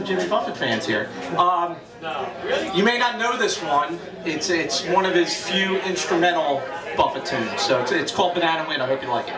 some Jimmy Buffett fans here. Um, you may not know this one. It's it's one of his few instrumental Buffett tunes. So it's, it's called Banana Wind. I hope you like it.